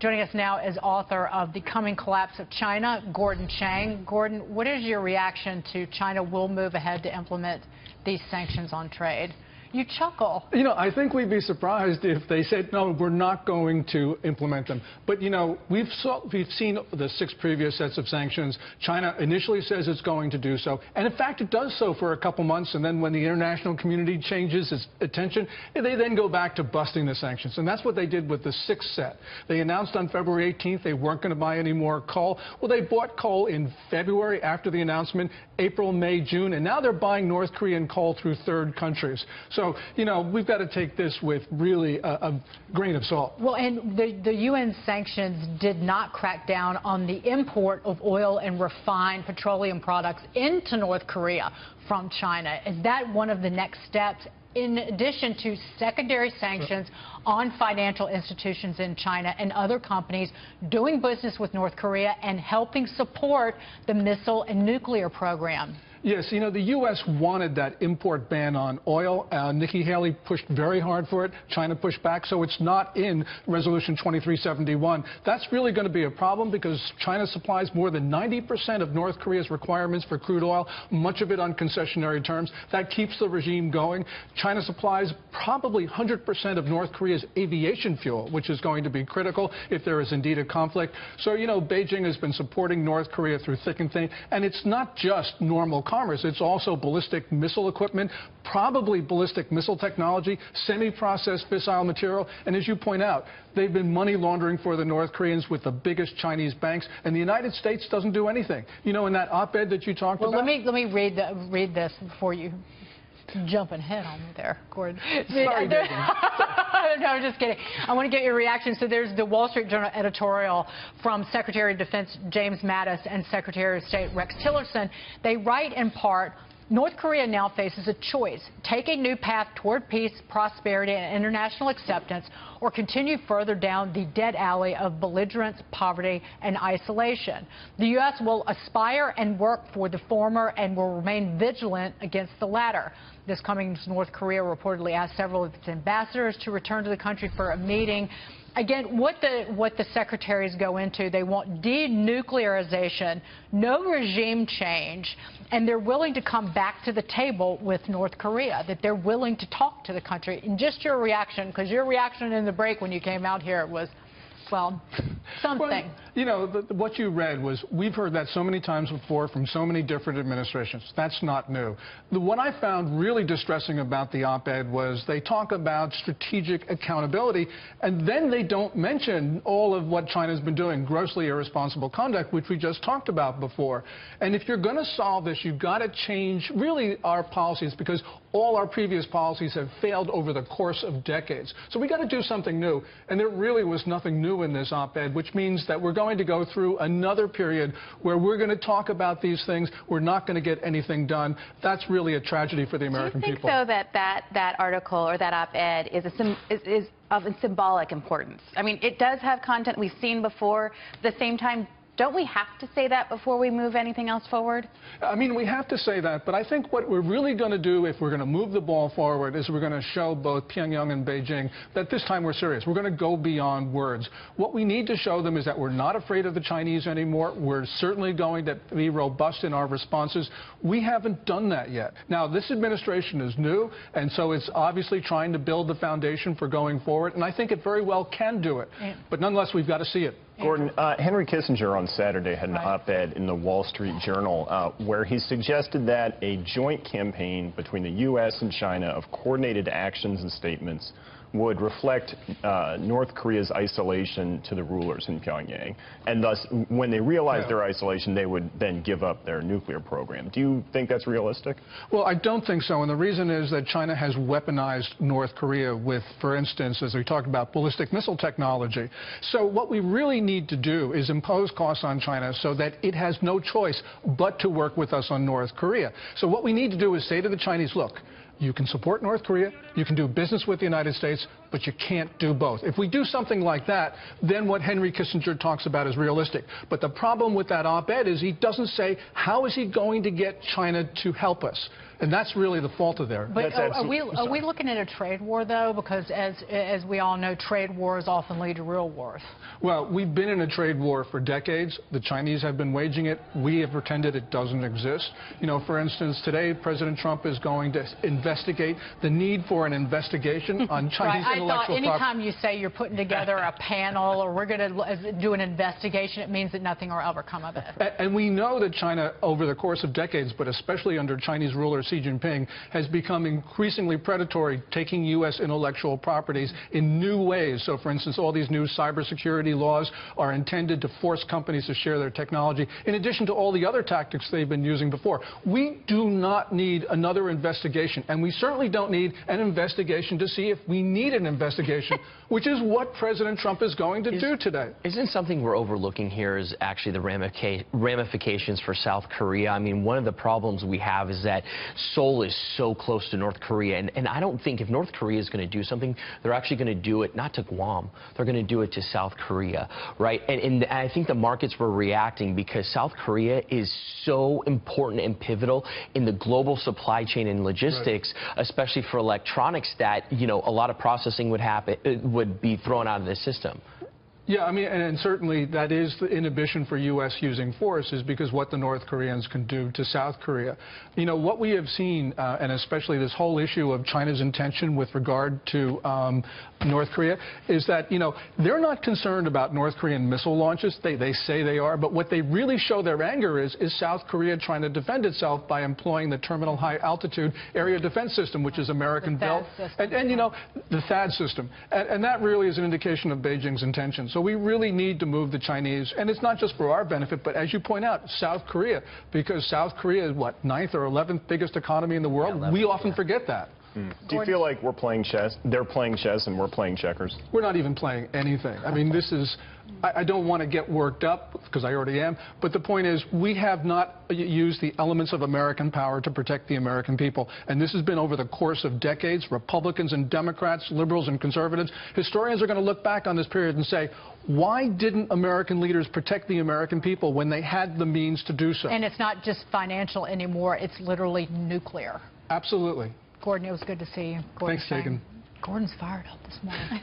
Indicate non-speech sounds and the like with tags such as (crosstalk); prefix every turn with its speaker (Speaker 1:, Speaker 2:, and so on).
Speaker 1: Joining us now is author of The Coming Collapse of China, Gordon Chang. Gordon, what is your reaction to China will move ahead to implement these sanctions on trade? You chuckle.
Speaker 2: You know, I think we'd be surprised if they said, no, we're not going to implement them. But, you know, we've, saw, we've seen the six previous sets of sanctions. China initially says it's going to do so. And, in fact, it does so for a couple months. And then when the international community changes its attention, they then go back to busting the sanctions. And that's what they did with the sixth set. They announced on February 18th they weren't going to buy any more coal. Well, they bought coal in February after the announcement, April, May, June. And now they're buying North Korean coal through third countries. So so, you know, we've got to take this with really a, a grain of salt.
Speaker 1: Well, and the, the UN sanctions did not crack down on the import of oil and refined petroleum products into North Korea from China. Is that one of the next steps? in addition to secondary sanctions on financial institutions in China and other companies doing business with North Korea and helping support the missile and nuclear program.
Speaker 2: Yes, you know, the U.S. wanted that import ban on oil. Uh, Nikki Haley pushed very hard for it. China pushed back, so it's not in Resolution 2371. That's really going to be a problem because China supplies more than 90% of North Korea's requirements for crude oil, much of it on concessionary terms. That keeps the regime going. China supplies probably 100% of North Korea's aviation fuel, which is going to be critical if there is indeed a conflict. So, you know, Beijing has been supporting North Korea through thick and thin, and it's not just normal commerce. It's also ballistic missile equipment, probably ballistic missile technology, semi-processed fissile material. And as you point out, they've been money laundering for the North Koreans with the biggest Chinese banks, and the United States doesn't do anything. You know, in that op-ed that you talked
Speaker 1: well,
Speaker 2: about.
Speaker 1: Well, let me let me read the, read this before you jump head on me there, Gordon. (laughs)
Speaker 2: Sorry, (laughs)
Speaker 1: no, I'm just kidding. I want to get your reaction. So there's the Wall Street Journal editorial from Secretary of Defense James Mattis and Secretary of State Rex Tillerson. They write in part, North Korea now faces a choice take a new path toward peace, prosperity, and international acceptance, or continue further down the dead alley of belligerence, poverty, and isolation. The U.S. will aspire and work for the former and will remain vigilant against the latter. This coming North Korea reportedly asked several of its ambassadors to return to the country for a meeting again, what the what the secretaries go into, they want denuclearization, no regime change, and they're willing to come back to the table with North Korea. That they're willing to talk to the country. And just your reaction, because your reaction in the break when you came out here was (laughs) well, something.
Speaker 2: Well, you know, the, what you read was, we've heard that so many times before from so many different administrations. That's not new. The, what I found really distressing about the op-ed was they talk about strategic accountability, and then they don't mention all of what China's been doing, grossly irresponsible conduct, which we just talked about before. And if you're going to solve this, you've got to change really our policies, because all our previous policies have failed over the course of decades. So we got to do something new. And there really was nothing new in this op-ed, which means that we're going to go through another period where we're going to talk about these things. We're not going to get anything done. That's really a tragedy for the American
Speaker 3: people. Do you think,
Speaker 2: people.
Speaker 3: though, that that, that article or that op-ed is, is, is of symbolic importance? I mean, it does have content we've seen before. At the same time, don't we have to say that before we move anything else forward?
Speaker 2: I mean, we have to say that, but I think what we're really going to do if we're going to move the ball forward is we're going to show both Pyongyang and Beijing that this time we're serious. We're going to go beyond words. What we need to show them is that we're not afraid of the Chinese anymore. We're certainly going to be robust in our responses. We haven't done that yet. Now, this administration is new, and so it's obviously trying to build the foundation for going forward, and I think it very well can do it. But nonetheless, we've got to see it.
Speaker 4: Gordon, uh, Henry Kissinger on Saturday had an op-ed in the Wall Street Journal uh, where he suggested that a joint campaign between the U.S. and China of coordinated actions and statements would reflect uh, North Korea's isolation to the rulers in Pyongyang. And thus, when they realize yeah. their isolation, they would then give up their nuclear program. Do you think that's realistic?
Speaker 2: Well, I don't think so. And the reason is that China has weaponized North Korea with, for instance, as we talked about, ballistic missile technology. So what we really need to do is impose costs on China so that it has no choice but to work with us on North Korea. So what we need to do is say to the Chinese, look, you can support North Korea. You can do business with the United States. but you can't do both. If we do something like that, then what Henry Kissinger talks about is realistic. But the problem with that op-ed is he doesn't say how is he going to get China to help us. And that's really the fault of there.
Speaker 1: But are, are we are we looking at a trade war though? Because as as we all know, trade wars often lead to real wars.
Speaker 2: Well, we've been in a trade war for decades. The Chinese have been waging it. We have pretended it doesn't exist. You know, for instance, today President Trump is going to investigate the need for an investigation (laughs) on Chinese
Speaker 1: right. I thought
Speaker 2: intellectual property.
Speaker 1: anytime you say you're putting together a panel or we're going to do an investigation, it means that nothing will ever come of it.
Speaker 2: And we know that China, over the course of decades, but especially under Chinese ruler Xi Jinping, has become increasingly predatory, taking U.S. intellectual properties in new ways. So, for instance, all these new cybersecurity laws are intended to force companies to share their technology, in addition to all the other tactics they've been using before. We do not need another investigation, and we certainly don't need an investigation to see if we need an investigation, (laughs) which is what President Trump is going to do today.
Speaker 5: Isn't something we're overlooking here is actually the ramifications for South Korea? I mean, one of the problems we have is that Seoul is so close to North Korea, and, and I don't think if North Korea is going to do something, they're actually going to do it not to Guam, they're going to do it to South Korea, right? And, and I think the markets were reacting because South Korea is so important and pivotal in the global supply chain and logistics, especially for electronics, that you know a lot of processing would happen would be thrown out of the system.
Speaker 2: Yeah, I mean, and, certainly that is the inhibition for U.S. using force is because what the North Koreans can do to South Korea. You know, what we have seen, uh, and especially this whole issue of China's intention with regard to um, North Korea, is that, you know, they're not concerned about North Korean missile launches. They, they say they are, but what they really show their anger is, is South Korea trying to defend itself by employing the Terminal High Altitude Area Defense System, which is American built. And, and, you know, the THAAD system. And, and that really is an indication of Beijing's intention. So we really need to move the Chinese, and it's not just for our benefit, but as you point out, South Korea, because South Korea is what, ninth or 11th biggest economy in the world? we often forget that. Mm.
Speaker 4: Do you feel like we're playing chess? They're playing chess and we're playing checkers.
Speaker 2: We're not even playing anything. I mean, this is, I, I don't want to get worked up because I already am, but the point is we have not used the elements of American power to protect the American people. And this has been over the course of decades, Republicans and Democrats, liberals and conservatives. Historians are going to look back on this period and say, why didn't American leaders protect the American people when they had the means to do so?
Speaker 1: And it's not just financial anymore, it's literally nuclear.
Speaker 2: Absolutely.
Speaker 1: Gordon, it was good to see you. Gordon
Speaker 2: Thanks,
Speaker 1: Shane.
Speaker 2: Dagen.
Speaker 1: Gordon's fired up this morning. (laughs)